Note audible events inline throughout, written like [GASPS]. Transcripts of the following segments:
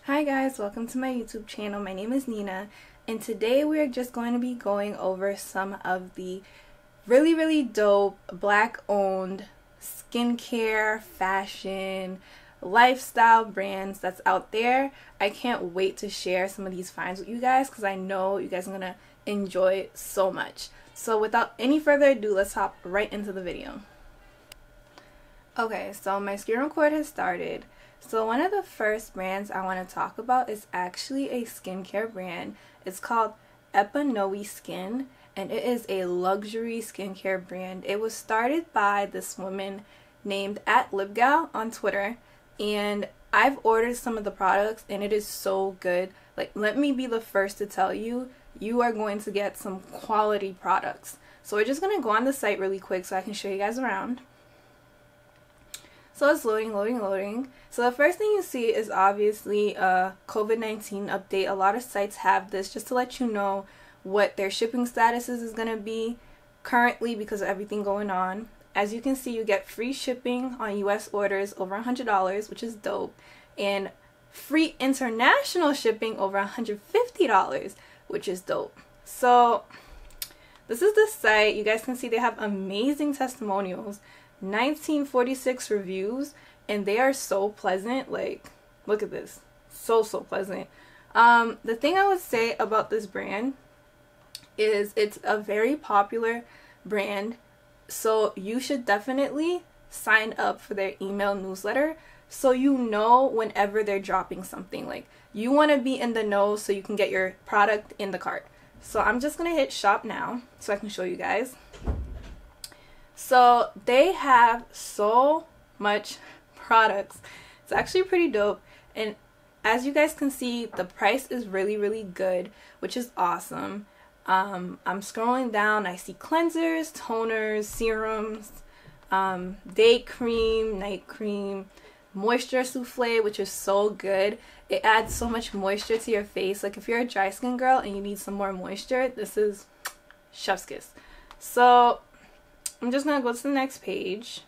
Hi guys, welcome to my YouTube channel. My name is Nina and today we're just going to be going over some of the really really dope black owned skincare, fashion, lifestyle brands that's out there. I can't wait to share some of these finds with you guys because I know you guys are going to enjoy it so much. So without any further ado, let's hop right into the video. Okay, so my screen record has started. So one of the first brands I want to talk about is actually a skincare brand. It's called Epanouie Skin and it is a luxury skincare brand. It was started by this woman named at Libgal on Twitter and I've ordered some of the products and it is so good. Like let me be the first to tell you, you are going to get some quality products. So we're just going to go on the site really quick so I can show you guys around. So it's loading, loading, loading. So the first thing you see is obviously a COVID-19 update. A lot of sites have this just to let you know what their shipping statuses is going to be currently because of everything going on. As you can see, you get free shipping on US orders over $100, which is dope, and free international shipping over $150, which is dope. So this is the site. You guys can see they have amazing testimonials. 1946 reviews and they are so pleasant like look at this. So so pleasant. Um the thing i would say about this brand is it's a very popular brand so you should definitely sign up for their email newsletter so you know whenever they're dropping something. Like you want to be in the know so you can get your product in the cart. So i'm just gonna hit shop now so i can show you guys so they have so much products. It's actually pretty dope. And as you guys can see, the price is really, really good, which is awesome. Um, I'm scrolling down. I see cleansers, toners, serums, um, day cream, night cream, moisture souffle, which is so good. It adds so much moisture to your face. Like if you're a dry skin girl and you need some more moisture, this is [TSK] chef's kiss. So I'm just going to go to the next page.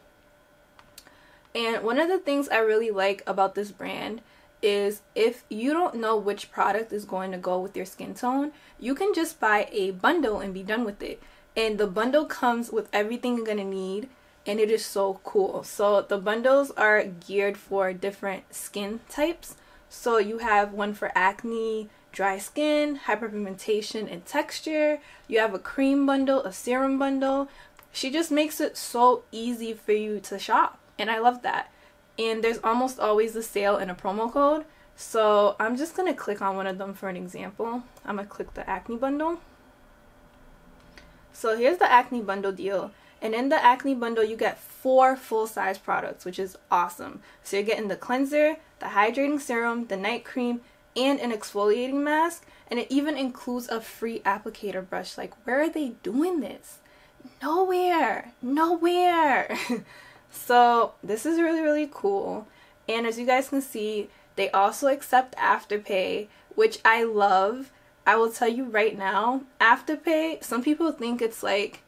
And one of the things I really like about this brand is if you don't know which product is going to go with your skin tone, you can just buy a bundle and be done with it. And the bundle comes with everything you're going to need and it is so cool. So the bundles are geared for different skin types. So you have one for acne, dry skin, hyperpigmentation, and texture. You have a cream bundle, a serum bundle, she just makes it so easy for you to shop and I love that. And there's almost always a sale and a promo code. So I'm just going to click on one of them for an example. I'm going to click the acne bundle. So here's the acne bundle deal. And in the acne bundle, you get four full-size products, which is awesome. So you're getting the cleanser, the hydrating serum, the night cream, and an exfoliating mask. And it even includes a free applicator brush. Like, where are they doing this? Nowhere. Nowhere. [LAUGHS] So this is really really cool. And as you guys can see they also accept afterpay which i love. I will tell you right now afterpay some people think it's like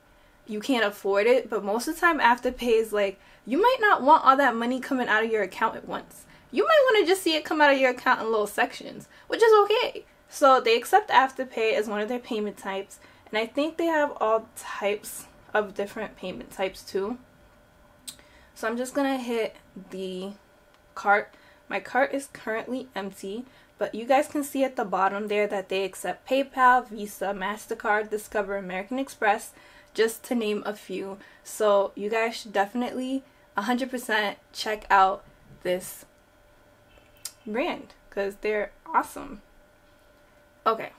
you can't afford it but most of the time afterpay is like you might not want all that money coming out of your account at once. You might want to just see it come out of your account in little sections which is okay. So they accept afterpay as one of their payment types and I think they have all types of different payment types too. So I'm just going to hit the cart. My cart is currently empty, but you guys can see at the bottom there that they accept PayPal, Visa, MasterCard, Discover, American Express, just to name a few. So you guys should definitely 100% check out this brand because they're awesome. Okay.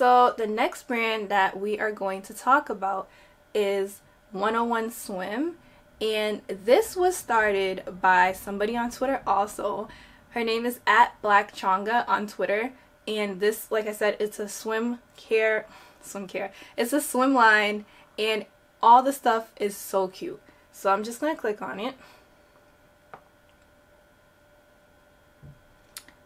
So the next brand that we are going to talk about is 101 Swim. And this was started by somebody on Twitter also. Her name is at Black Chonga on Twitter. And this, like I said, it's a swim care, swim care. It's a swim line and all the stuff is so cute. So I'm just going to click on it.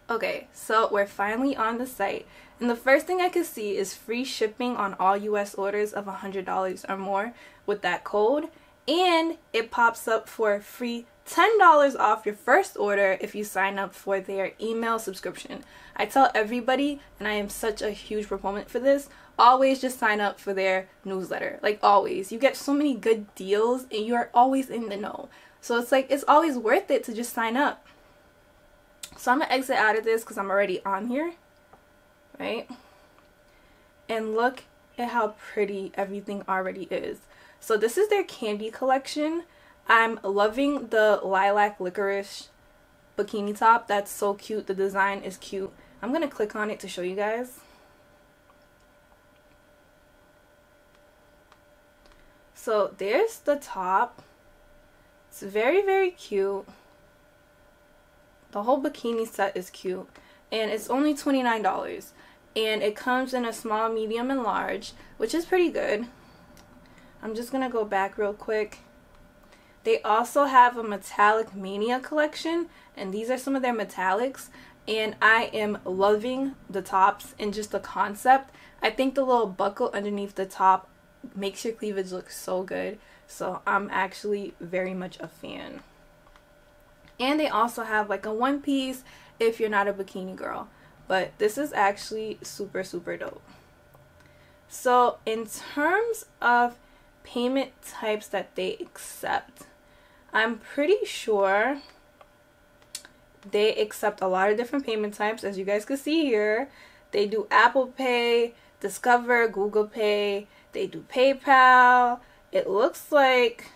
Okay, so we're finally on the site. And the first thing I could see is free shipping on all US orders of $100 or more with that code. And it pops up for free $10 off your first order if you sign up for their email subscription. I tell everybody, and I am such a huge proponent for this, always just sign up for their newsletter. Like always. You get so many good deals and you are always in the know. So it's like it's always worth it to just sign up. So I'm to exit out of this cuz I'm already on here. Right? And look at how pretty everything already is. So this is their candy collection. I'm loving the lilac licorice bikini top. That's so cute. The design is cute. I'm going to click on it to show you guys. So there's the top. It's very, very cute. The whole bikini set is cute. And it's only $29. And it comes in a small, medium, and large, which is pretty good. I'm just going to go back real quick. They also have a Metallic Mania collection, and these are some of their metallics. And I am loving the tops and just the concept. I think the little buckle underneath the top makes your cleavage look so good. So I'm actually very much a fan. And they also have like a one piece if you're not a bikini girl. But this is actually super, super dope. So in terms of payment types that they accept, I'm pretty sure they accept a lot of different payment types as you guys can see here. They do Apple Pay, Discover, Google Pay, they do PayPal. It looks like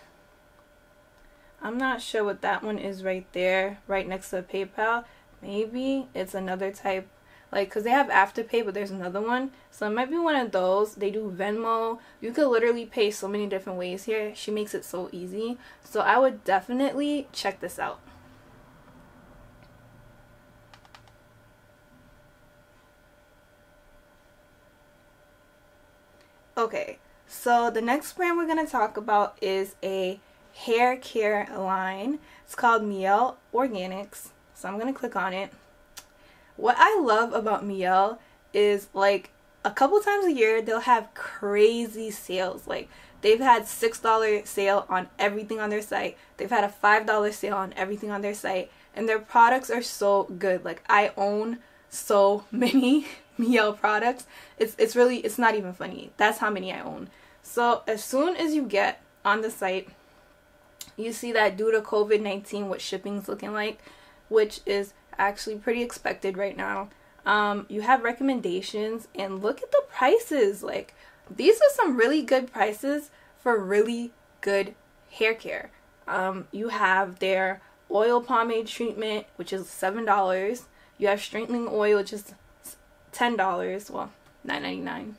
I'm not sure what that one is right there, right next to PayPal. Maybe it's another type like because they have afterpay but there's another one. So it might be one of those. They do venmo. You could literally pay so many different ways here. She makes it so easy. So i would definitely check this out. Okay so the next brand we're going to talk about is a hair care line. It's called mielle organics. So i'm going to click on it what I love about Mielle is like a couple times a year they'll have crazy sales. Like they've had $6 sale on everything on their site. They've had a $5 sale on everything on their site and their products are so good. Like I own so [LAUGHS] many Mielle products. It's it's really it's not even funny. That's how many I own. So as soon as you get on the site, you see that due to COVID-19 what shipping's looking like, which is actually pretty expected right now. Um, you have recommendations and look at the prices. Like these are some really good prices for really good hair care. Um, you have their oil pomade treatment, which is seven dollars. You have straightening oil, which is ten dollars. Well, nine ninety nine.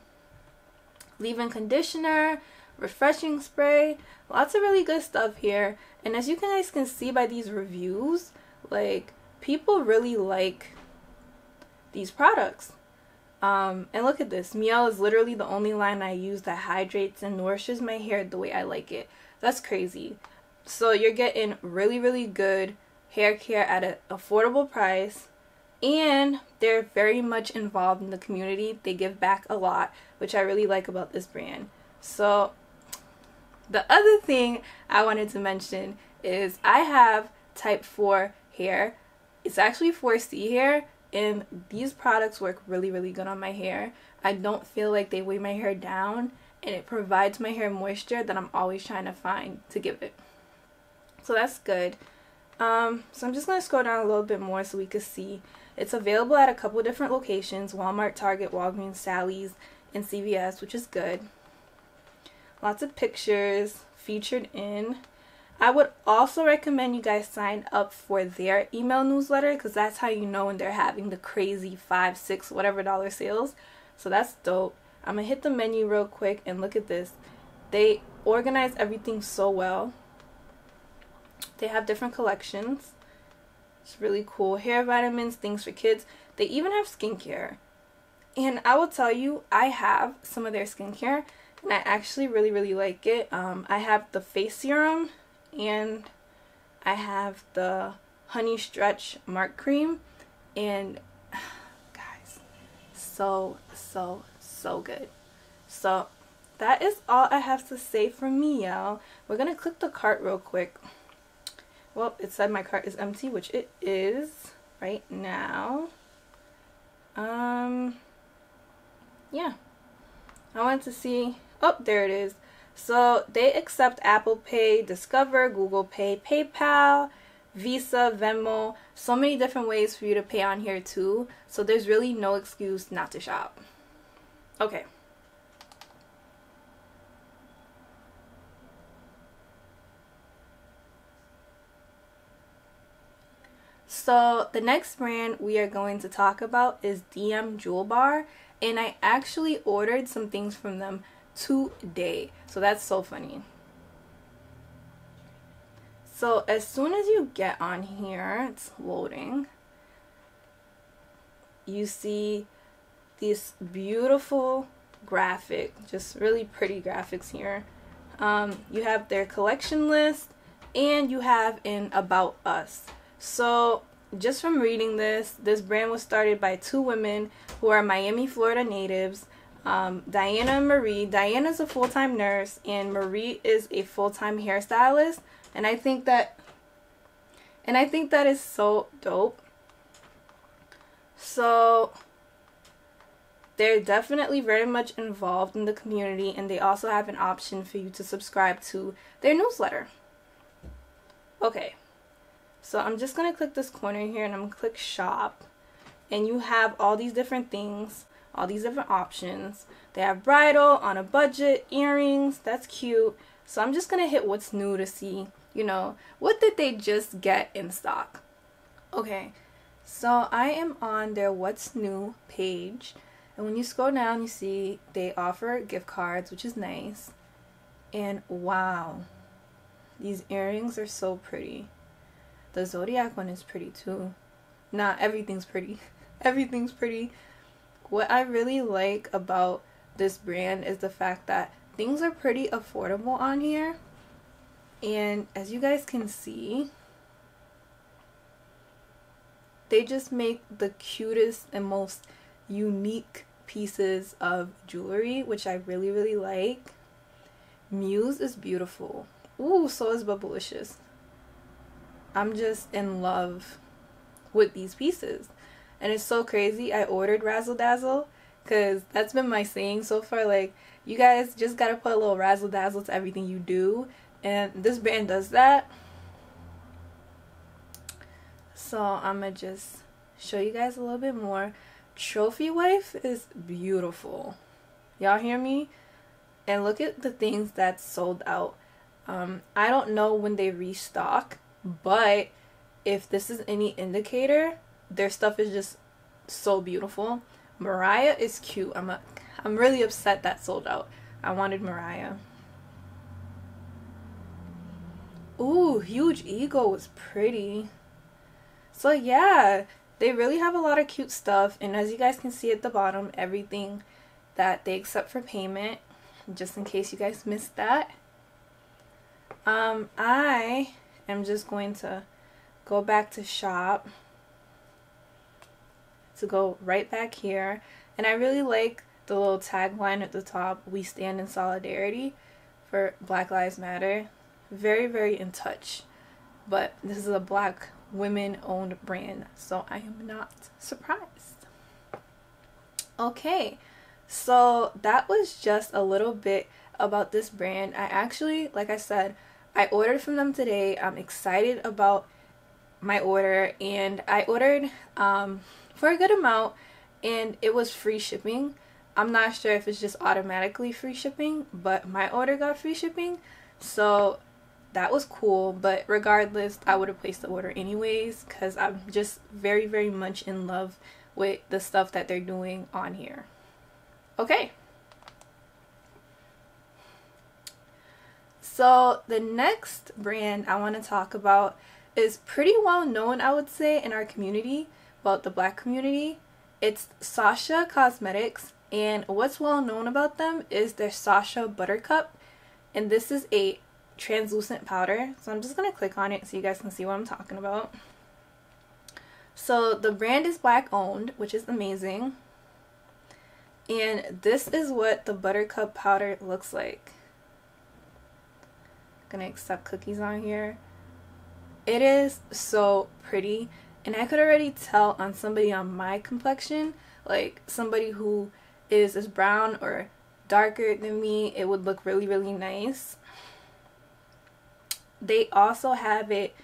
Leave-in conditioner, refreshing spray, lots of really good stuff here. And as you guys can see by these reviews, like people really like these products. Um, and look at this. Mielle is literally the only line I use that hydrates and nourishes my hair the way I like it. That's crazy. So you're getting really, really good hair care at an affordable price. And they're very much involved in the community. They give back a lot, which I really like about this brand. So the other thing I wanted to mention is I have type 4 hair it's actually 4C hair and these products work really really good on my hair. I don't feel like they weigh my hair down and it provides my hair moisture that I'm always trying to find to give it. So that's good. Um, so I'm just going to scroll down a little bit more so we can see. It's available at a couple different locations, Walmart, Target, Walgreens, Sally's, and CVS, which is good. Lots of pictures featured in I would also recommend you guys sign up for their email newsletter because that's how you know when they're having the crazy five, six, whatever dollar sales. So that's dope. I'm gonna hit the menu real quick and look at this. They organize everything so well. They have different collections. It's really cool. Hair vitamins, things for kids. They even have skincare. And I will tell you, I have some of their skincare and I actually really, really like it. Um, I have the face serum and I have the Honey Stretch Mark Cream and [SIGHS] guys, so, so, so good. So that is all I have to say for me, y'all. We're going to click the cart real quick. well, it said my cart is empty, which it is right now. Um, yeah. I wanted to see, oh, there it is. So they accept Apple Pay, Discover, Google Pay, PayPal, Visa, Venmo, so many different ways for you to pay on here too. So there's really no excuse not to shop. Okay. So the next brand we are going to talk about is DM Jewelbar and I actually ordered some things from them today. So that's so funny. So as soon as you get on here, it's loading, you see this beautiful graphic, just really pretty graphics here. Um, you have their collection list and you have an about us. So just from reading this, this brand was started by two women who are Miami, Florida natives. Um, Diana and Marie. Diana is a full-time nurse and Marie is a full-time hairstylist and I think that and I think that is so dope. So they're definitely very much involved in the community and they also have an option for you to subscribe to their newsletter. Okay. So I'm just to click this corner here and I'm to click shop and you have all these different things, all these different options. They have bridal on a budget, earrings, that's cute. So I'm just to hit what's new to see you know, what did they just get in stock? Okay, so I am on their what's new page. And when you scroll down, you see they offer gift cards, which is nice. And wow, these earrings are so pretty. The Zodiac one is pretty too. Not everything's pretty. [LAUGHS] everything's pretty. What I really like about this brand is the fact that things are pretty affordable on here and as you guys can see, they just make the cutest and most unique pieces of jewelry, which I really, really like. Muse is beautiful. Ooh, so is Bubblicious. I'm just in love with these pieces. And it's so crazy. I ordered Razzle Dazzle because that's been my saying so far. Like, you guys just gotta put a little razzle dazzle to everything you do and this brand does that so I'm gonna just show you guys a little bit more trophy wife is beautiful y'all hear me and look at the things that's sold out um, I don't know when they restock but if this is any indicator their stuff is just so beautiful Mariah is cute I'm a, I'm really upset that sold out I wanted Mariah Ooh, Huge Ego was pretty. So yeah, they really have a lot of cute stuff. And as you guys can see at the bottom, everything that they accept for payment. Just in case you guys missed that. Um, I am just going to go back to shop. To go right back here. And I really like the little tagline at the top, we stand in solidarity for Black Lives Matter. Very very in touch. But this is a black women owned brand so I am not surprised. Okay so that was just a little bit about this brand. I actually like I said I ordered from them today. I'm excited about my order and I ordered um, for a good amount and it was free shipping. I'm not sure if it's just automatically free shipping but my order got free shipping so that was cool. But regardless i would have placed the order anyways because i'm just very very much in love with the stuff that they're doing on here. Okay. So the next brand i want to talk about is pretty well known i would say in our community about the black community it's Sacha cosmetics and what's well known about them is their Sacha buttercup and this is a translucent powder. So I'm just going to click on it so you guys can see what I'm talking about. So the brand is black owned, which is amazing. And this is what the buttercup powder looks like. I'm Gonna accept cookies on here. It is so pretty. And I could already tell on somebody on my complexion, like somebody who is as brown or darker than me, it would look really, really nice. They also have it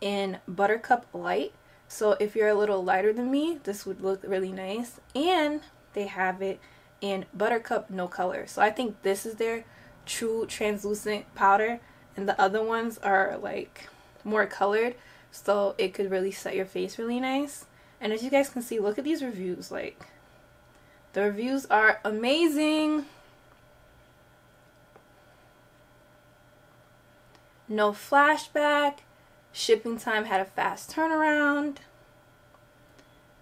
in Buttercup Light. So if you're a little lighter than me, this would look really nice. And they have it in Buttercup No Color. So I think this is their true translucent powder. And the other ones are like more colored. So it could really set your face really nice. And as you guys can see, look at these reviews. Like, the reviews are amazing. No flashback. Shipping time had a fast turnaround.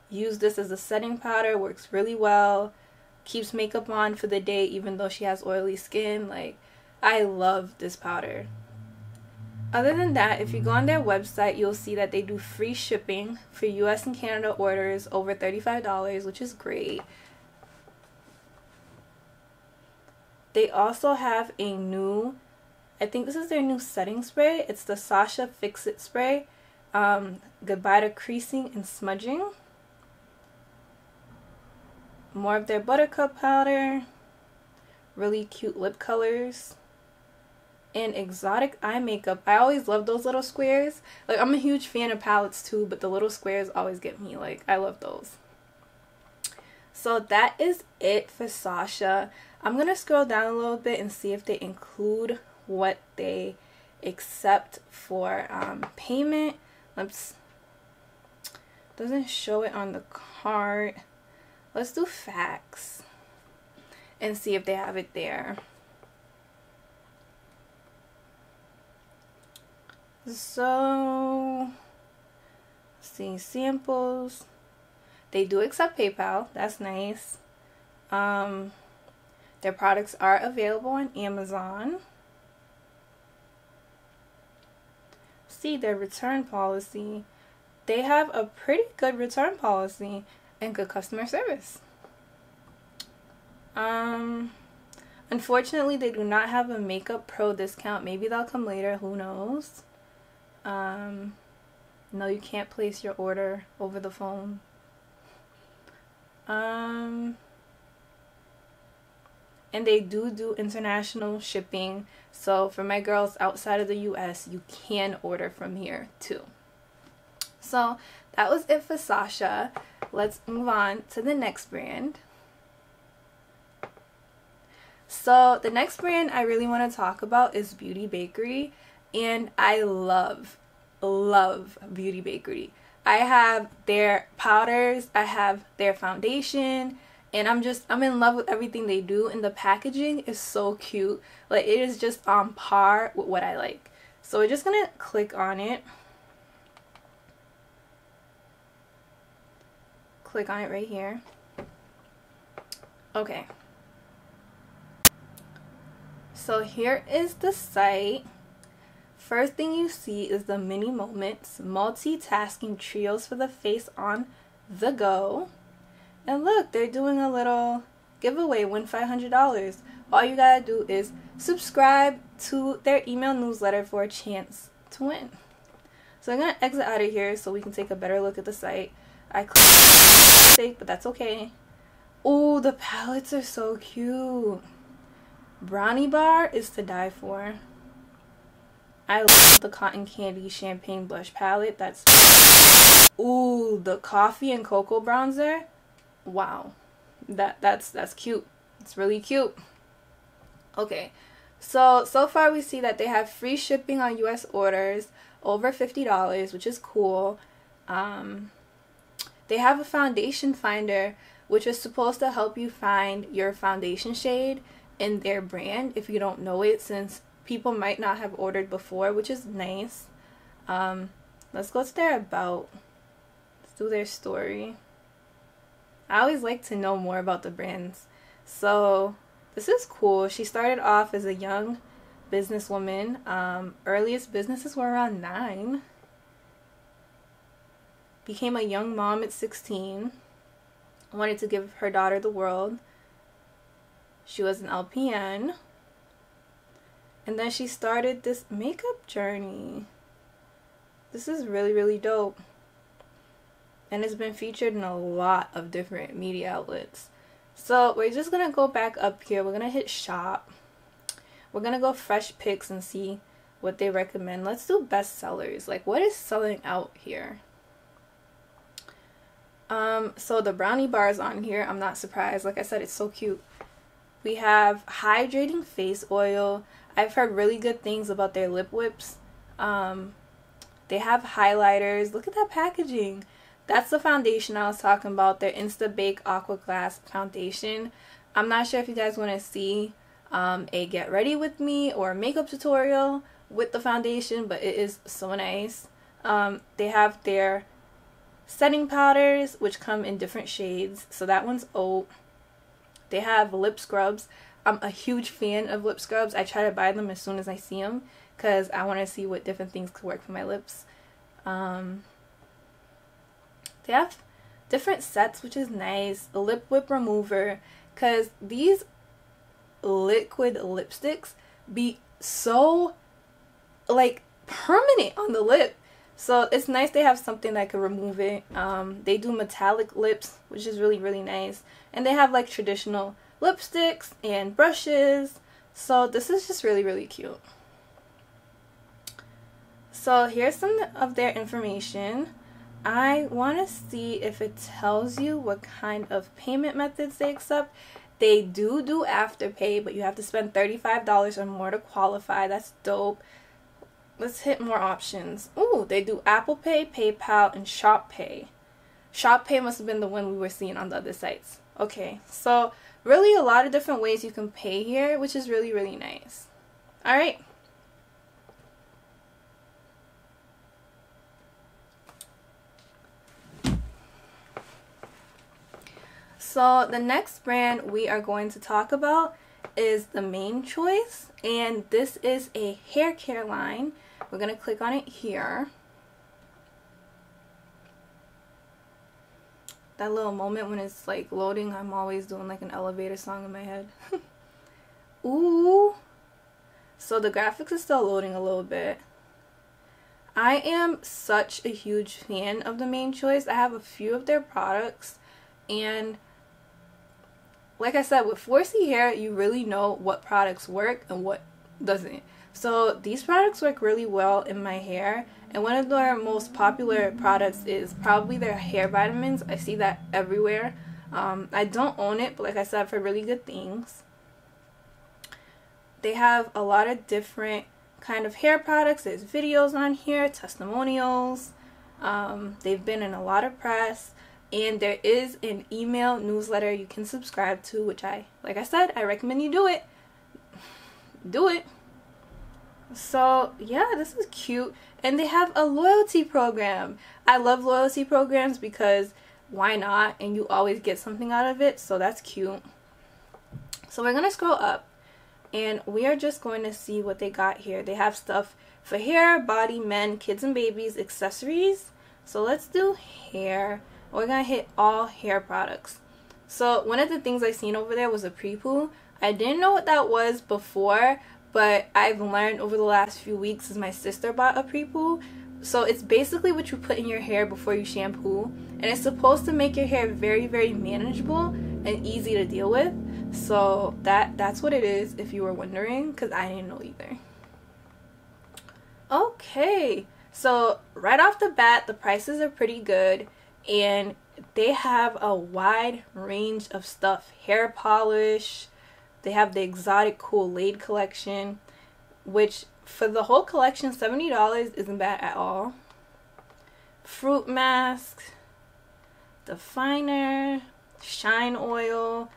Use this as a setting powder. Works really well. Keeps makeup on for the day even though she has oily skin. Like, I love this powder. Other than that, if you go on their website, you'll see that they do free shipping for US and Canada orders over $35, which is great. They also have a new, I think this is their new setting spray. It's the Sacha Fix It spray. Um, goodbye to creasing and smudging. More of their buttercup powder. Really cute lip colors and exotic eye makeup. I always love those little squares. Like I'm a huge fan of palettes too, but the little squares always get me. Like I love those. So that is it for Sacha. I'm going to scroll down a little bit and see if they include what they accept for um, payment. Let's doesn't show it on the card. Let's do facts and see if they have it there. So, see samples. They do accept PayPal. That's nice. Um, their products are available on Amazon. See their return policy. They have a pretty good return policy and good customer service. Um, unfortunately, they do not have a Makeup Pro discount. Maybe they'll come later. Who knows? Um, no, you can't place your order over the phone. Um, and they do do international shipping. So for my girls outside of the US, you can order from here too. So that was it for Sacha. Let's move on to the next brand. So the next brand I really want to talk about is Beauty Bakerie and I love, love Beauty Bakerie. I have their powders, I have their foundation, and I'm just, I'm in love with everything they do, and the packaging is so cute. Like, it is just on par with what I like. So we're just gonna click on it. Click on it right here. Okay. So here is the site. First thing you see is the mini moments, multitasking trios for the face on the go. And look, they're doing a little giveaway, win $500. All you gotta do is subscribe to their email newsletter for a chance to win. So I'm gonna exit out of here so we can take a better look at the site. I clicked but that's okay. Oh, the palettes are so cute. Brownie bar is to die for. I love the cotton candy champagne blush palette. That's [LAUGHS] ooh the coffee and cocoa bronzer. Wow, that that's that's cute. It's really cute. Okay, so so far we see that they have free shipping on U.S. orders over fifty dollars, which is cool. Um, they have a foundation finder, which is supposed to help you find your foundation shade in their brand if you don't know it, since people might not have ordered before, which is nice. Um, let's go to their about. Let's do their story. I always like to know more about the brands. So this is cool. She started off as a young businesswoman. Um, earliest businesses were around nine. Became a young mom at 16. Wanted to give her daughter the world. She was an LPN. And then she started this makeup journey. This is really, really dope. And it's been featured in a lot of different media outlets. So we're just going to go back up here. We're going to hit shop. We're going to go fresh picks and see what they recommend. Let's do best sellers. Like what is selling out here? Um, so the brownie bars on here, I'm not surprised. Like I said, it's so cute. We have hydrating face oil. I've heard really good things about their lip whips. Um, they have highlighters. Look at that packaging. That's the foundation I was talking about. Their Insta Bake Aqua Glass foundation. I'm not sure if you guys want to see um, a get ready with me or a makeup tutorial with the foundation, but it is so nice. Um, they have their setting powders, which come in different shades. So that one's oat. They have lip scrubs. I'm a huge fan of lip scrubs. I try to buy them as soon as I see them because I want to see what different things could work for my lips. Um, they have different sets, which is nice. A lip whip remover because these liquid lipsticks be so like permanent on the lip. So it's nice they have something that could remove it. Um, they do metallic lips, which is really, really nice. And they have like traditional lipsticks and brushes. So this is just really, really cute. So here's some of their information. I want to see if it tells you what kind of payment methods they accept. They do do afterpay, but you have to spend $35 or more to qualify. That's dope. Let's hit more options. Ooh, they do Apple Pay, PayPal, and Shop Pay. Shop Pay must have been the one we were seeing on the other sites. Okay, so really a lot of different ways you can pay here, which is really, really nice. All right. So the next brand we are going to talk about is the Mane Choice and this is a hair care line. We're going to click on it here. That little moment when it's like loading, I'm always doing like an elevator song in my head. [LAUGHS] Ooh. So the graphics is still loading a little bit. I am such a huge fan of the Mane Choice. I have a few of their products and like I said, with 4C hair, you really know what products work and what doesn't. So these products work really well in my hair. And one of their most popular products is probably their hair vitamins. I see that everywhere. Um, I don't own it, but like I said, for really good things. They have a lot of different kind of hair products. There's videos on here, testimonials. Um, they've been in a lot of press and there is an email newsletter you can subscribe to which i like i said i recommend you do it do it so yeah this is cute. And they have a loyalty program. I love loyalty programs because why not? And you always get something out of it so that's cute. So we're gonna scroll up and we are just going to see what they got here. They have stuff for hair body men kids and babies accessories. So let's do hair. We're gonna hit all hair products. So one of the things I seen over there was a pre-poo. I didn't know what that was before, but I've learned over the last few weeks as my sister bought a pre-poo. So it's basically what you put in your hair before you shampoo, and it's supposed to make your hair very, very manageable and easy to deal with. So that that's what it is if you were wondering, because I didn't know either. Okay, so right off the bat, the prices are pretty good and they have a wide range of stuff hair polish they have the exotic cool laid collection which for the whole collection $70 isn't bad at all. Fruit mask definer shine oil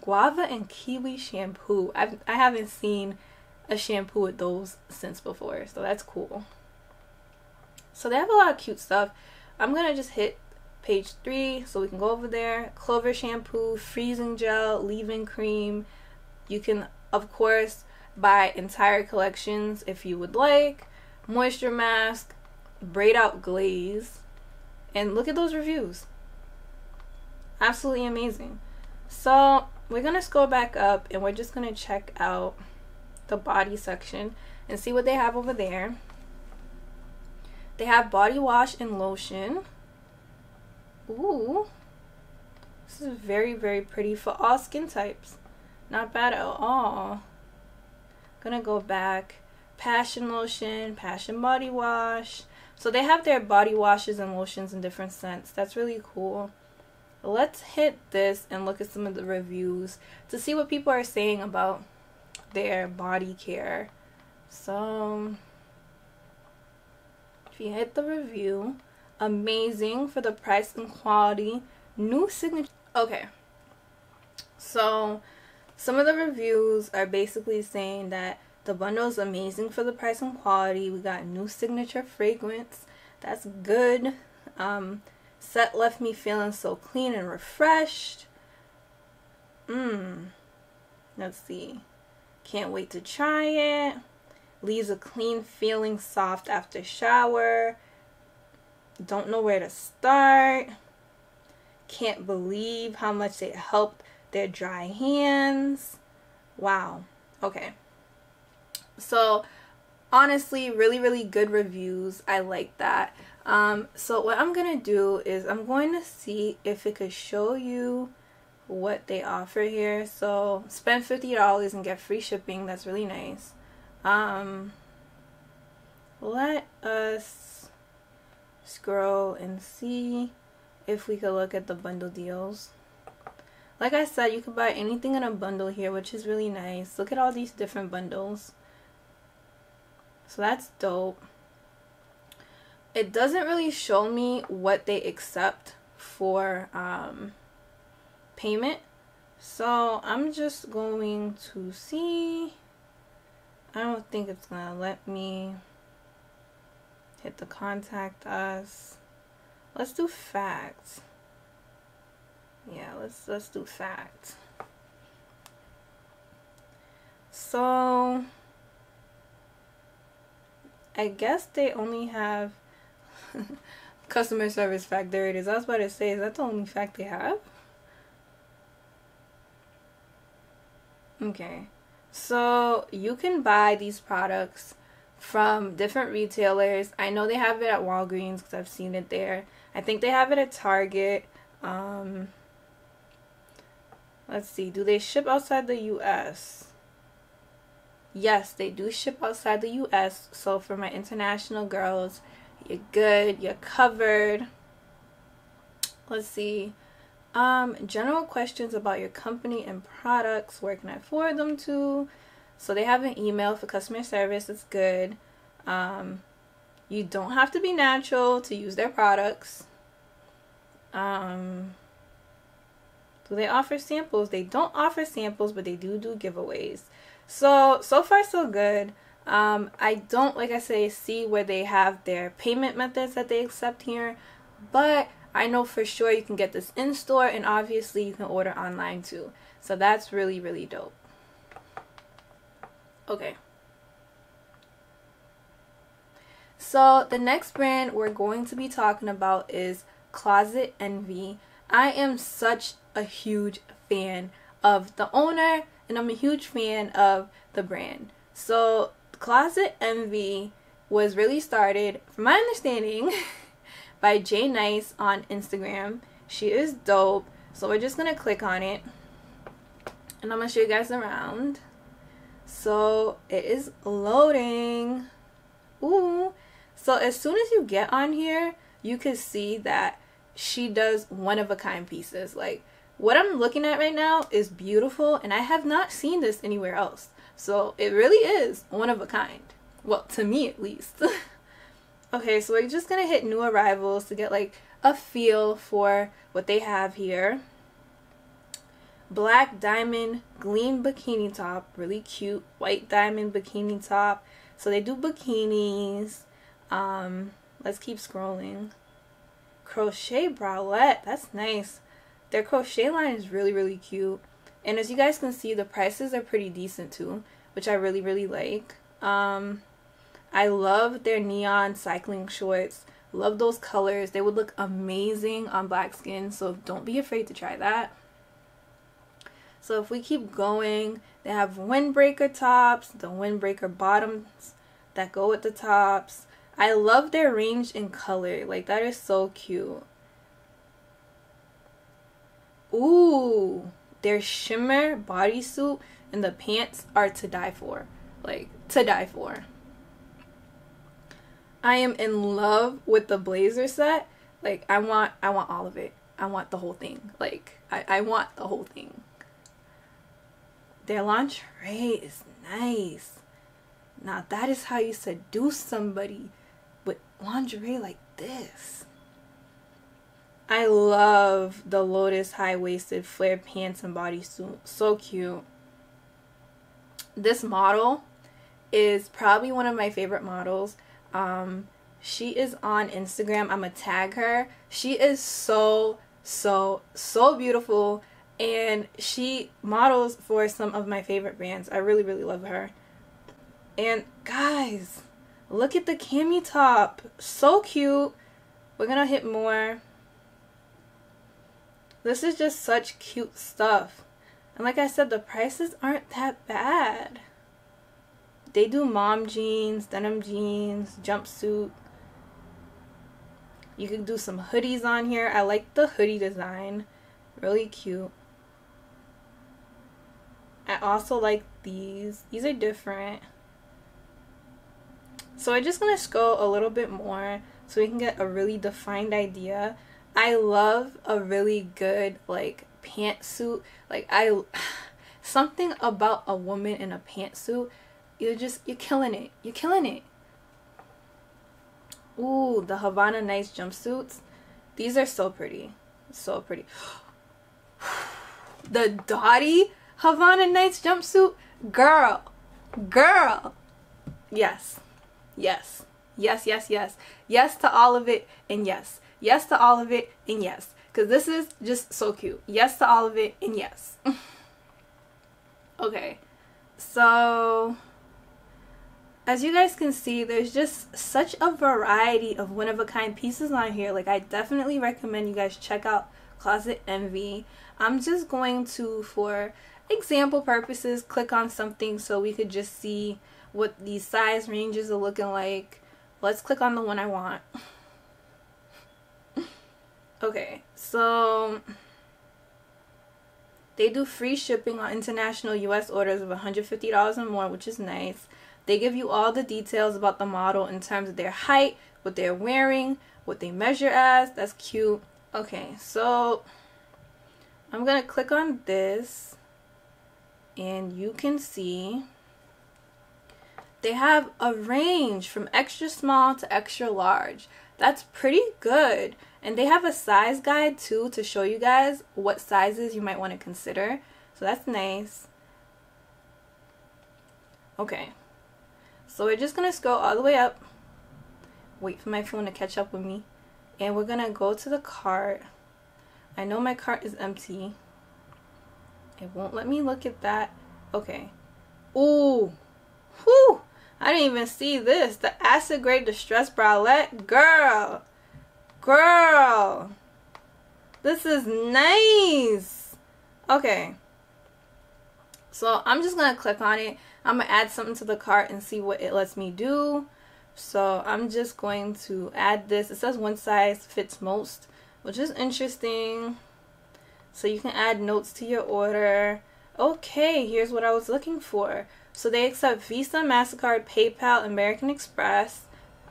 guava and kiwi shampoo. I've, i haven't seen a shampoo with those since before so that's cool. So they have a lot of cute stuff. I'm gonna just hit page three so we can go over there. Clover shampoo freezing gel leave-in cream you can of course buy entire collections if you would like moisture mask braid out glaze and look at those reviews absolutely amazing so we're gonna scroll back up and we're just gonna check out the body section and see what they have over there They have body wash and lotion. Ooh. This is very, very pretty for all skin types. Not bad at all. Gonna go back. Passion lotion, passion body wash. So they have their body washes and lotions in different scents. That's really cool. Let's hit this and look at some of the reviews to see what people are saying about their body care. So if you hit the review, amazing for the price and quality. New signature. Okay. So some of the reviews are basically saying that the bundle is amazing for the price and quality. We got new signature fragrance. That's good. Um, set left me feeling so clean and refreshed. Mmm. Let's see. Can't wait to try it. Leaves a clean feeling soft after shower. Don't know where to start. Can't believe how much it helped their dry hands. Wow. Okay. So, honestly, really, really good reviews. I like that. Um, so what I'm going to do is I'm going to see if it could show you what they offer here. So spend $50 and get free shipping. That's really nice. Um, let us scroll and see if we could look at the bundle deals. Like I said, you can buy anything in a bundle here, which is really nice. Look at all these different bundles. So that's dope. It doesn't really show me what they accept for um, payment. So I'm just going to see. I don't think it's going to let me hit the contact us. Let's do facts. Yeah, let's let's do facts. So I guess they only have [LAUGHS] customer service fact. There it is. I was about to say, is that the only fact they have? Okay. So you can buy these products from different retailers. I know they have it at Walgreens because I've seen it there. I think they have it at Target. Um, let's see. Do they ship outside the U.S.? yes, they do ship outside the US. So for my international girls, you're good, you're covered. Let's see. Um, general questions about your company and products. Where can I forward them to? So they have an email for customer service. It's good. Um, you don't have to be natural to use their products. Um, do they offer samples? They don't offer samples, but they do do giveaways. So, so far so good. Um, I don't, like I say, see where they have their payment methods that they accept here, but I know for sure you can get this in store and obviously you can order online too. So that's really, really dope. Okay. So the next brand we're going to be talking about is Kloset Envy. I am such a huge fan of the owner and I'm a huge fan of the brand. So, Kloset Envy was really started, from my understanding, [LAUGHS] by Jai Nice on Instagram. She is dope. So, we're just going to click on it and I'm going to show you guys around. So, it is loading. Ooh. So, as soon as you get on here, you can see that she does one of a kind pieces. Like, what I'm looking at right now is beautiful and I have not seen this anywhere else. So it really is one of a kind. Well, to me at least. [LAUGHS] okay, so we're just gonna hit new arrivals to get like a feel for what they have here. Black diamond gleam bikini top, really cute. White diamond bikini top. So they do bikinis. Um, let's keep scrolling. Crochet bralette, that's nice. Their crochet line is really, really cute. And as you guys can see, the prices are pretty decent too, which I really, really like. Um, I love their neon cycling shorts. Love those colors. They would look amazing on black skin, so don't be afraid to try that. So if we keep going, they have windbreaker tops, the windbreaker bottoms that go with the tops. I love their range in color. Like that is so cute. Ooh, their shimmer bodysuit and the pants are to die for. Like to die for. I am in love with the blazer set. Like I want I want all of it. I want the whole thing. Like I, I want the whole thing. Their lingerie is nice. Now that is how you seduce somebody lingerie like this. I love the Lotus high-waisted flare pants and bodysuit. So cute. This model is probably one of my favorite models. Um, she is on Instagram. I'm gonna tag her. She is so, so, so beautiful. And she models for some of my favorite brands. I really, really love her. And guys, look at the cami top. So cute. We're gonna hit more. This is just such cute stuff. And like I said, the prices aren't that bad. They do mom jeans, denim jeans, jumpsuit. You can do some hoodies on here. I like the hoodie design. Really cute. I also like these. These are different. So I'm just to scroll a little bit more so we can get a really defined idea. I love a really good like pantsuit. Like I [SIGHS] something about a woman in a pantsuit you're just, you're killing it. You're killing it. Ooh, the Havana Nights jumpsuits. These are so pretty. So pretty. [GASPS] the Dottie Havana Nights jumpsuit. Girl. Girl. Yes. Yes. Yes, yes, yes. Yes to all of it and yes. Yes to all of it and yes. Because this is just so cute. Yes to all of it and yes. [LAUGHS] okay. So as you guys can see, there's just such a variety of one-of-a-kind pieces on here. Like, I definitely recommend you guys check out Kloset Envy. I'm just going to, for example purposes, click on something so we could just see what these size ranges are looking like. Let's click on the one I want. [LAUGHS] okay, so they do free shipping on international US orders of $150 or more, which is nice. They give you all the details about the model in terms of their height, what they're wearing, what they measure as. That's cute. Okay, so I'm going to click on this and you can see they have a range from extra small to extra large. That's pretty good. And they have a size guide too to show you guys what sizes you might want to consider. So that's nice. Okay, so we're just going to scroll all the way up. Wait for my phone to catch up with me. And we're going to go to the cart. I know my cart is empty. It won't let me look at that. Okay. Ooh. I didn't even see this. The acid grade distress bralette. Girl. Girl. This is nice. Okay. So I'm just going to click on it. I'm going to add something to the cart and see what it lets me do. So I'm just going to add this. It says one size fits most, which is interesting. So you can add notes to your order. Okay, here's what I was looking for. So they accept Visa, MasterCard, PayPal, American Express.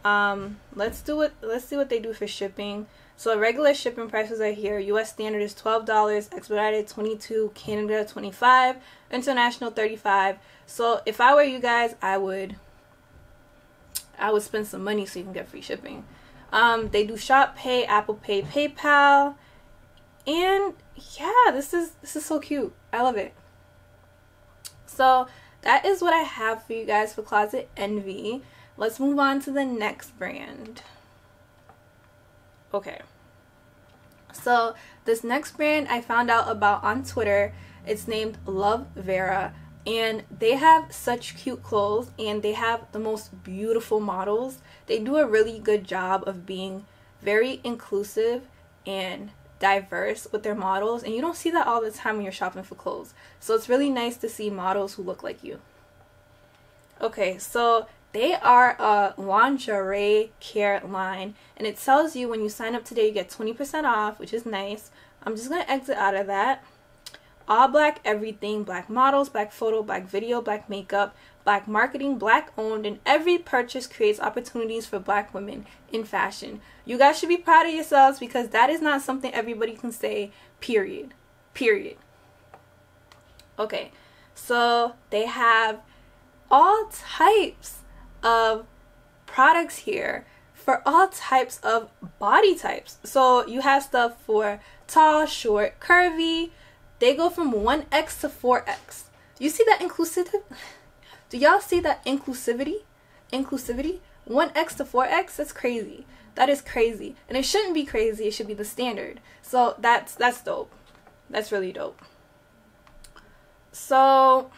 Um, let's do it. Let's see what they do for shipping. So regular shipping prices are here. U.S. standard is $12, expedited 22, Canada 25, international 35. So if I were you guys, I would I would spend some money so you can get free shipping. Um, they do Shop Pay, Apple Pay, PayPal, and yeah, this is this is so cute. I love it. So that is what I have for you guys for Kloset Envy. Let's move on to the next brand. Okay. So this next brand I found out about on Twitter. It's named Love Vera and they have such cute clothes and they have the most beautiful models. They do a really good job of being very inclusive and diverse with their models and you don't see that all the time when you're shopping for clothes. So it's really nice to see models who look like you. Okay, so They are a lingerie care line, and it tells you when you sign up today, you get 20% off, which is nice. I'm just going to exit out of that. All black everything, black models, black photo, black video, black makeup, black marketing, black owned, and every purchase creates opportunities for black women in fashion. You guys should be proud of yourselves because that is not something everybody can say, period. Period. Okay, so they have all types of products here for all types of body types. So you have stuff for tall, short, curvy. They go from 1X to 4X. You see that inclusivity? Do y'all see that inclusivity? Inclusivity? 1X to 4X? That's crazy. That is crazy. And it shouldn't be crazy. It should be the standard. So that's that's dope. That's really dope. So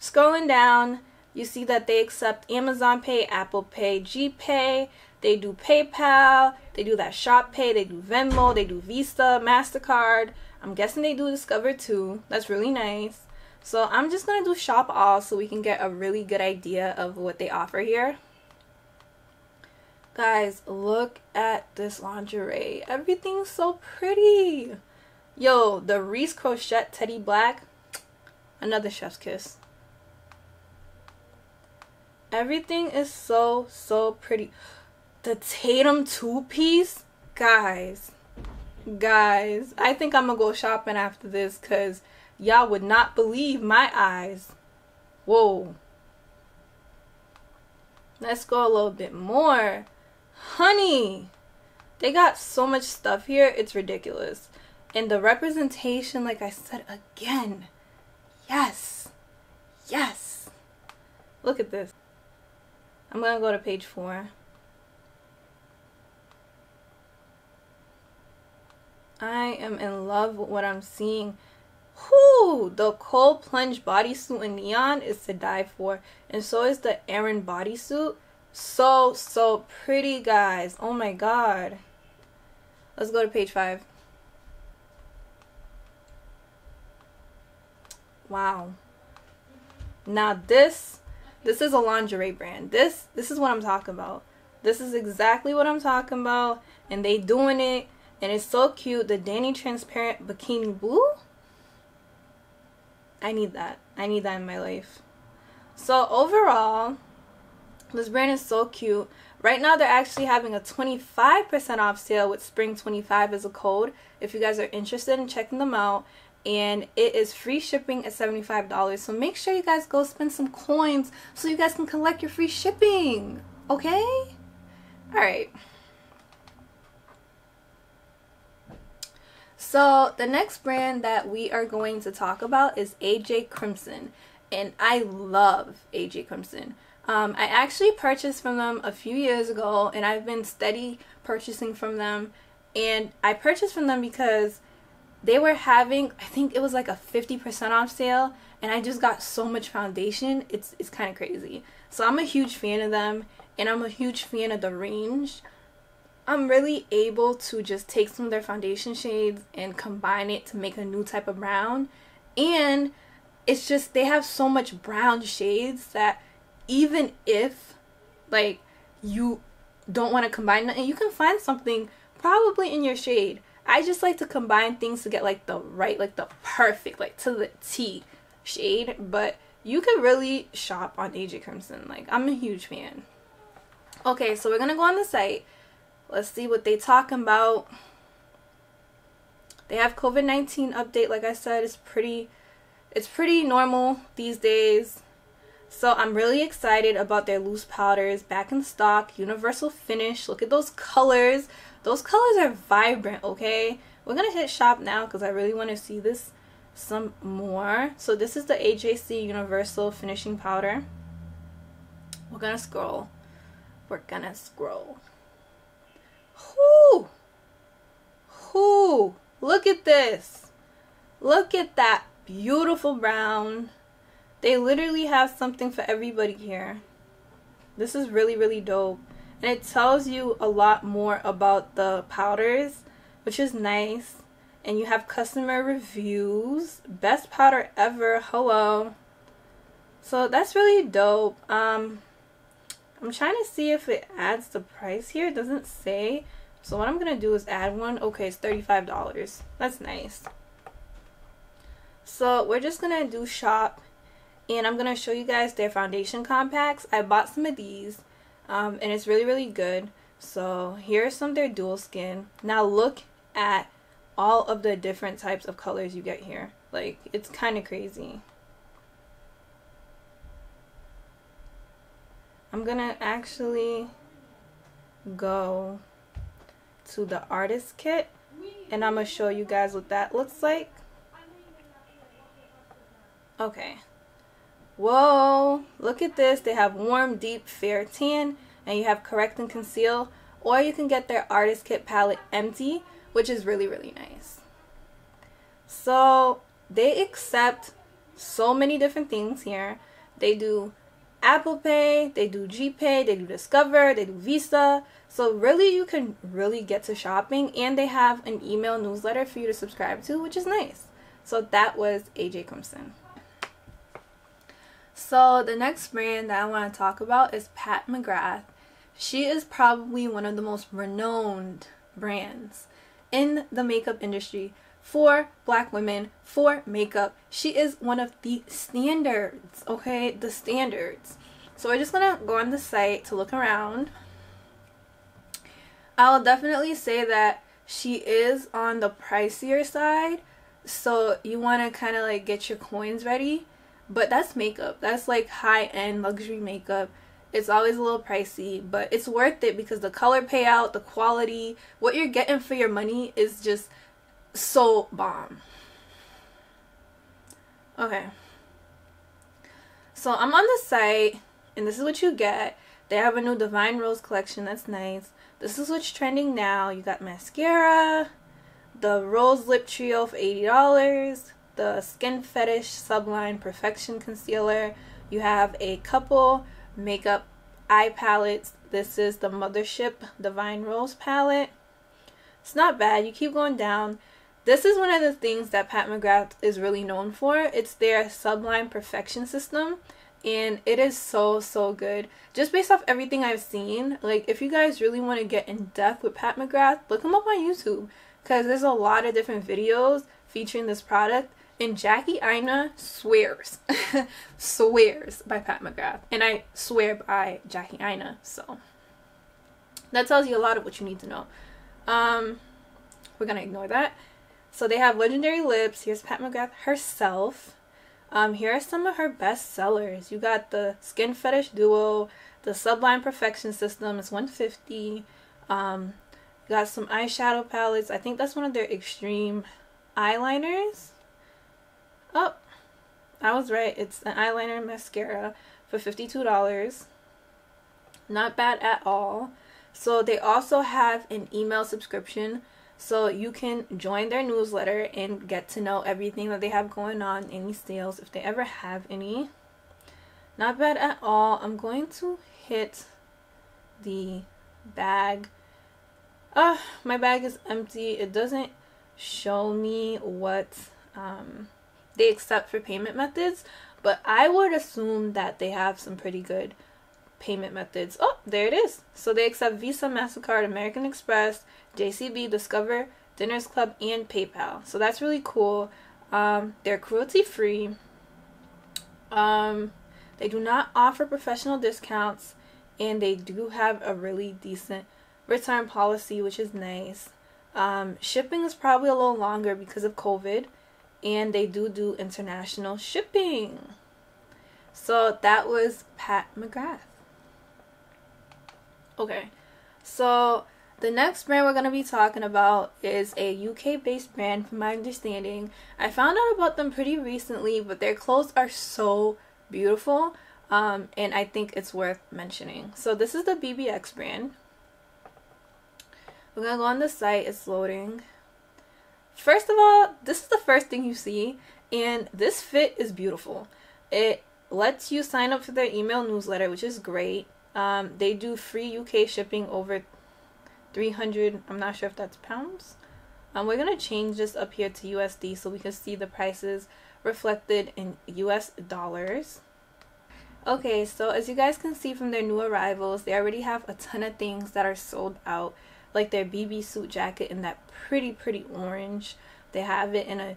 scrolling down, you see that they accept Amazon Pay, Apple Pay, GPay. They do PayPal. They do that Shop Pay. They do Venmo. They do Visa, Mastercard. I'm guessing they do Discover too. That's really nice. So I'm just gonna do shop all so we can get a really good idea of what they offer here. Guys, look at this lingerie. Everything's so pretty. Yo, the Reiss Crochet Teddy Black, another chef's kiss. Everything is so, so pretty. The Tatum two-piece, guys, guys, I think I'm gonna go shopping after this because y'all would not believe my eyes. Whoa. Let's go a little bit more. Honey, they got so much stuff here, it's ridiculous. And the representation, like I said again, yes, yes. Look at this. I'm to go to page four. I am in love with what I'm seeing. Whoo! The cold plunge bodysuit in neon is to die for. And so is the Aran bodysuit. So, so pretty, guys. Oh my god. Let's go to page five. Wow. Now this this is a lingerie brand. This this is what I'm talking about. This is exactly what I'm talking about. And they doing it. And it's so cute. The Danny Transparent Bikini Blue. I need that. I need that in my life. So overall, this brand is so cute. Right now, they're actually having a 25% off sale with Spring 25 as a code. If you guys are interested in checking them out, and it is free shipping at $75 so make sure you guys go spend some coins so you guys can collect your free shipping okay all so the next brand that we are going to talk about is AJ Crimson and I love AJ Crimson um, I actually purchased from them a few years ago and I've been steady purchasing from them and I purchased from them because they were having I think it was like a 50% off sale and I just got so much foundation. It's it's kind of crazy. So I'm a huge fan of them and I'm a huge fan of the range. I'm really able to just take some of their foundation shades and combine it to make a new type of brown. And it's just they have so much brown shades that even if like you don't want to combine and you can find something probably in your shade I just like to combine things to get like the right, like the perfect, like to the T shade. But you can really shop on AJ Crimson. Like I'm a huge fan. Okay, so we're gonna go on the site. Let's see what they talking about. They have COVID-19 update. Like I said, it's pretty, it's pretty normal these days. So I'm really excited about their loose powders back in stock. Universal finish. Look at those colors. Those colors are vibrant, okay? We're going to hit shop now because I really want to see this some more. So this is the AJC Universal Finishing Powder. We're going to scroll. We're going to scroll. Whoo! Whoo! Look at this. Look at that beautiful brown. They literally have something for everybody here. This is really, really dope and it tells you a lot more about the powders which is nice and you have customer reviews best powder ever hello so that's really dope um I'm trying to see if it adds the price here. It doesn't say. So what I'm going to do is add one. Okay, it's $35. That's nice. So we're just going to do shop. And I'm going to show you guys their foundation compacts. I bought some of these. Um, and it's really, really good. So here's some of their dual skin. Now look at all of the different types of colors you get here. Like, it's kind of crazy. I'm gonna actually go to the artist kit and I'm gonna show you guys what that looks like. Okay. Whoa, look at this. They have warm, deep, fair tan and you have correct and conceal or you can get their artist kit palette empty which is really really nice. So they accept so many different things here. They do Apple Pay, they do GPay, they do Discover, they do Visa. So really you can really get to shopping and they have an email newsletter for you to subscribe to, which is nice. So that was AJ Crimson. So the next brand that I want to talk about is Pat McGrath. She is probably one of the most renowned brands in the makeup industry for black women for makeup. She is one of the standards, okay? The standards. So we're just gonna go on the site to look around. I'll definitely say that she is on the pricier side. So you wanna kind of like get your coins ready. But that's makeup. That's like high end luxury makeup. It's always a little pricey, but it's worth it because the color payout, the quality, what you're getting for your money is just so bomb. Okay. So I'm on the site, and this is what you get. They have a new Divine Rose collection. That's nice. This is what's trending now. You got mascara, the Rose Lip Trio for $80, the Skin Fetish Sublime Perfection Concealer. You have a couple makeup eye palettes. This is the Mothership Divine Rose palette. It's not bad. You keep going down. This is one of the things that Pat McGrath is really known for. It's their Sublime Perfection system and it is so so good just based off everything i've seen like if you guys really want to get in depth with pat mcgrath look him up on youtube because there's a lot of different videos featuring this product and Jackie Aina swears, [LAUGHS] swears by Pat McGrath. And I swear by Jackie Aina. So that tells you a lot of what you need to know. Um, we're to ignore that. So they have Legendary Lips. Here's Pat McGrath herself. Um, here are some of her best sellers. You got the Skin Fetish Duo, the Sublime Perfection System. It's 150. Um, got some eyeshadow palettes. I think that's one of their extreme eyeliners. Oh, I was right. It's an eyeliner mascara for $52. Not bad at all. So they also have an email subscription so you can join their newsletter and get to know everything that they have going on, any sales if they ever have any. Not bad at all. I'm going to hit the bag. Ah, my bag is empty. It doesn't show me what um they accept for payment methods, but I would assume that they have some pretty good payment methods. Oh, there it is. So they accept Visa, MasterCard, American Express, JCB, Discover, Dinners Club, and PayPal. So that's really cool. Um, they're cruelty free. Um, they do not offer professional discounts, and they do have a really decent return policy, which is nice. Um, shipping is probably a little longer because of COVID and they do do international shipping. So that was Pat McGrath. Okay, so the next brand we're going to be talking about is a UK based brand, from my understanding. I found out about them pretty recently, but their clothes are so beautiful, um, and I think it's worth mentioning. So, this is the BBX brand. We're going to go on the site, it's loading. First of all, this is the first thing you see, and this fit is beautiful. It lets you sign up for their email newsletter, which is great. Um, they do free UK shipping over 300, I'm not sure if that's pounds. Um, we're going to change this up here to USD so we can see the prices reflected in US dollars. Okay, so as you guys can see from their new arrivals, they already have a ton of things that are sold out. Like their BB suit jacket in that pretty, pretty orange. They have it in a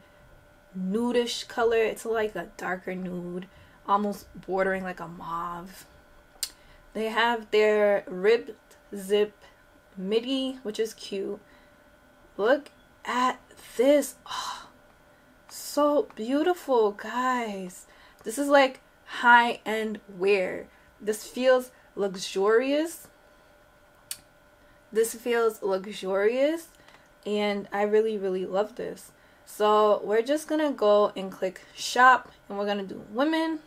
nudish color. It's like a darker nude, almost bordering like a mauve. They have their ribbed zip midi, which is cute. Look at this. Oh, so beautiful, guys. This is like high-end wear. This feels luxurious. This feels luxurious and I really really love this. So we're just gonna go and click shop and we're gonna do women.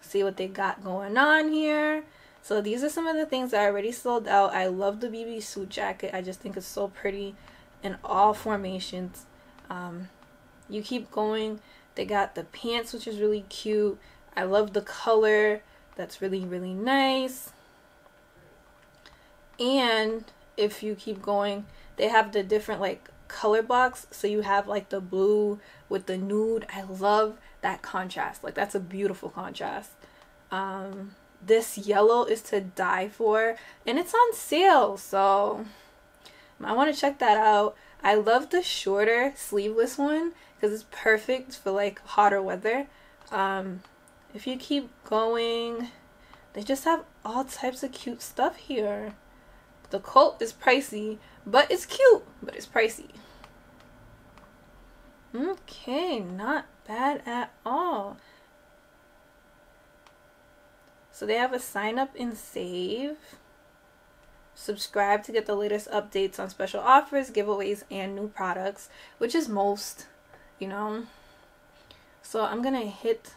See what they got going on here. So these are some of the things that I already sold out. I love the BB suit jacket. I just think it's so pretty in all formations. Um, you keep going. They got the pants, which is really cute. I love the color. That's really, really nice. And if you keep going, they have the different like color box. So you have like the blue with the nude. I love that contrast. Like that's a beautiful contrast. Um, this yellow is to die for and it's on sale. So I want to check that out. I love the shorter sleeveless one because it's perfect for like hotter weather. Um, if you keep going, they just have all types of cute stuff here. The coat is pricey, but it's cute, but it's pricey. Okay, not bad at all. So they have a sign up and save. Subscribe to get the latest updates on special offers, giveaways, and new products, which is most, you know. So I'm to hit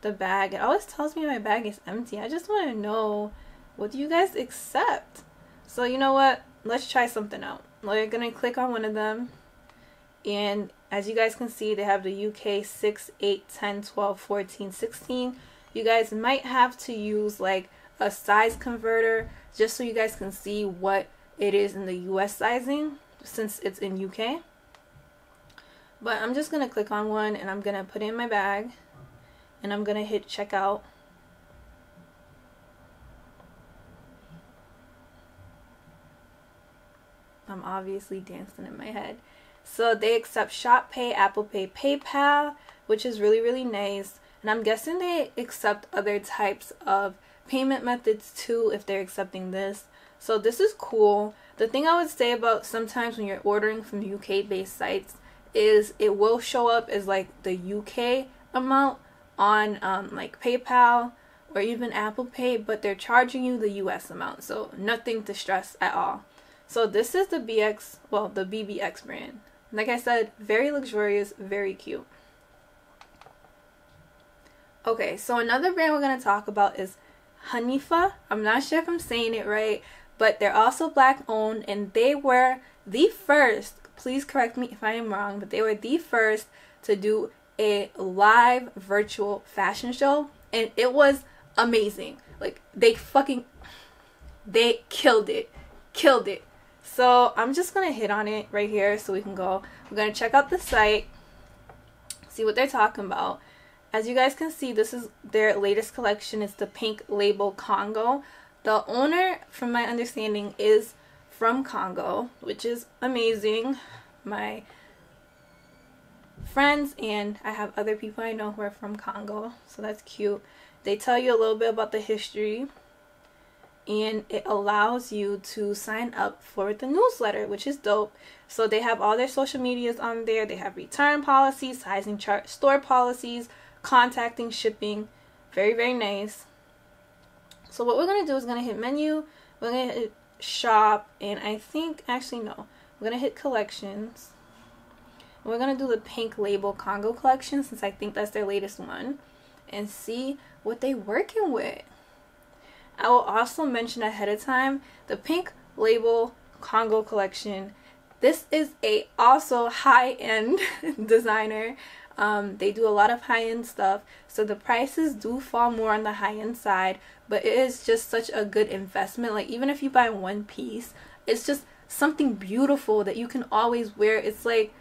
the bag. It always tells me my bag is empty. I just want to know what do you guys accept? So you know what? Let's try something out. We're to click on one of them. And as you guys can see, they have the UK 6, 8, 10, 12, 14, 16. You guys might have to use like a size converter just so you guys can see what it is in the US sizing since it's in UK. But I'm just going to click on one and I'm going to put it in my bag and I'm going to hit checkout. I'm obviously dancing in my head. So they accept Shop Pay, Apple Pay, PayPal, which is really, really nice. And I'm guessing they accept other types of payment methods too if they're accepting this. So this is cool. The thing I would say about sometimes when you're ordering from UK based sites is it will show up as like the UK amount on um, like PayPal or even Apple Pay, but they're charging you the US amount. So nothing to stress at all. So this is the BX, well, the BBX brand. Like I said, very luxurious, very cute. Okay, so another brand we're going to talk about is Hanifa. I'm not sure if I'm saying it right, but they're also black owned and they were the first, please correct me if I am wrong, but they were the first to do a live virtual fashion show and it was amazing. Like they fucking they killed it. Killed it. So I'm just going to hit on it right here so we can go. We're going to check out the site, see what they're talking about. As you guys can see, this is their latest collection. It's the Pink Label Congo. The owner, from my understanding, is from Congo, which is amazing. My friends and I have other people I know who are from Congo, so that's cute. They tell you a little bit about the history and it allows you to sign up for the newsletter, which is dope. So they have all their social medias on there. They have return policies, sizing chart, store policies, contacting, shipping. Very, very nice. So what we're going to do is going to hit menu. We're going to hit shop. And I think, actually, no. We're going to hit collections. We're going to do the pink label Congo collection since I think that's their latest one. And see what they working with. I will also mention ahead of time the pink label Congo collection. This is a also high-end [LAUGHS] designer. Um, they do a lot of high-end stuff, so the prices do fall more on the high-end side, but it is just such a good investment. Like even if you buy one piece, it's just something beautiful that you can always wear. It's like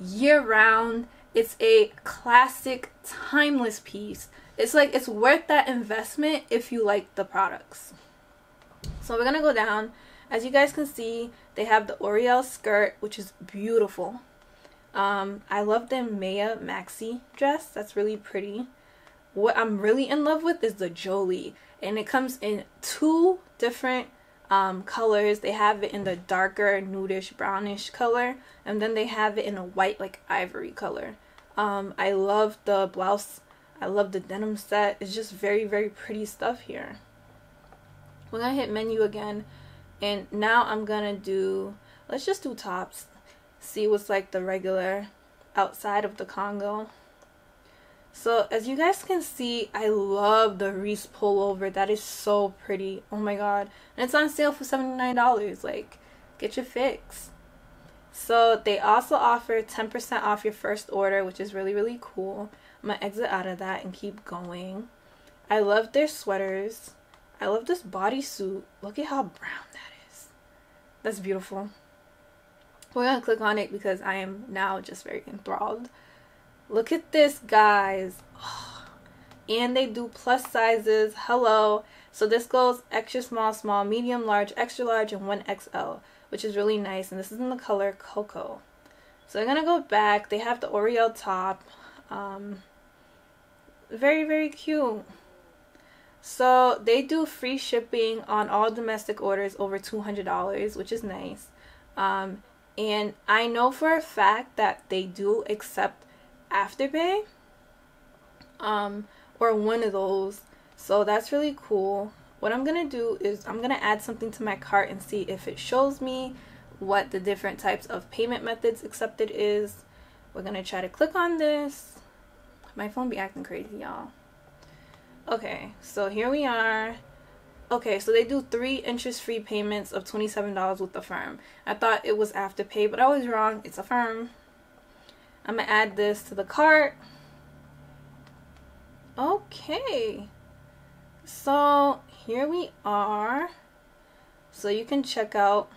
year round. It's a classic, timeless piece it's like it's worth that investment if you like the products. So we're gonna go down. As you guys can see, they have the Oriel skirt, which is beautiful. Um, I love the Maya maxi dress. That's really pretty. What I'm really in love with is the Jolie. And it comes in two different um, colors. They have it in the darker nudish brownish color. And then they have it in a white like ivory color. Um, I love the blouse. I love the denim set. It's just very, very pretty stuff here. We're going to hit menu again. And now I'm going to do, let's just do tops. See what's like the regular outside of the Congo. So as you guys can see, I love the Reese pullover. That is so pretty. Oh my god. And it's on sale for $79. Like, get your fix. So they also offer 10% off your first order, which is really, really cool. I'm going to exit out of that and keep going. I love their sweaters. I love this bodysuit. Look at how brown that is. That's beautiful. We're to click on it because I am now just very enthralled. Look at this, guys. Oh. [SIGHS] And they do plus sizes. Hello. So this goes extra small, small, medium, large, extra large, and 1XL which is really nice. And this is in the color Cocoa. So I'm to go back. They have the Oreo top. Um, very, very cute. So they do free shipping on all domestic orders over $200, which is nice. Um, and I know for a fact that they do accept Afterpay um, or one of those. So that's really cool what I'm going to do is I'm going to add something to my cart and see if it shows me what the different types of payment methods accepted is. We're going to try to click on this. My phone be acting crazy, y'all. Okay, so here we are. Okay, so they do three interest-free payments of $27 with Affirm. I thought it was Afterpay, but I was wrong. It's Affirm. I'm going to add this to the cart. Okay. So here we are. So you can check out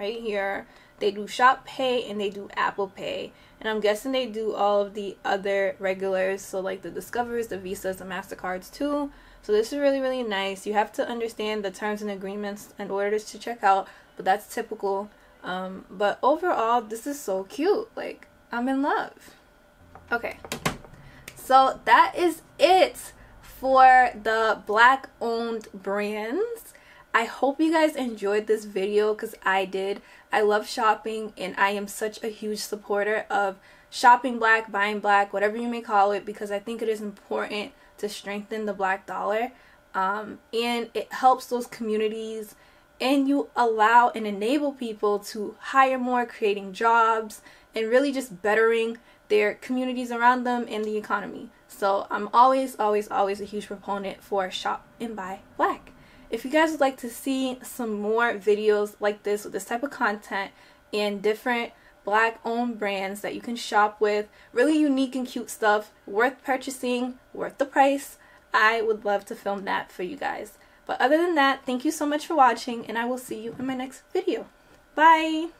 right here. They do Shop Pay and they do Apple Pay. And I'm guessing they do all of the other regulars. So like the Discovers, the Visas, the MasterCards too. So this is really, really nice. You have to understand the terms and agreements in order to check out. But that's typical. Um, but overall, this is so cute. Like, I'm in love. Okay. So that is it for the black owned brands. I hope you guys enjoyed this video because I did. I love shopping and I am such a huge supporter of shopping black, buying black, whatever you may call it, because I think it is important to strengthen the black dollar. Um, and it helps those communities and you allow and enable people to hire more, creating jobs, and really just bettering their communities around them and the economy. So I'm always, always, always a huge proponent for shop and buy black. If you guys would like to see some more videos like this with this type of content and different black owned brands that you can shop with, really unique and cute stuff, worth purchasing, worth the price, I would love to film that for you guys. But other than that, thank you so much for watching and I will see you in my next video. Bye!